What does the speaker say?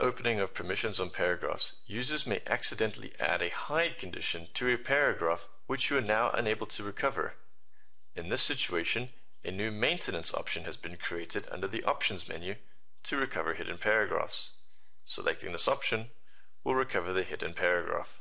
opening of permissions on paragraphs, users may accidentally add a hide condition to a paragraph which you are now unable to recover. In this situation, a new maintenance option has been created under the Options menu to recover hidden paragraphs. Selecting this option will recover the hidden paragraph.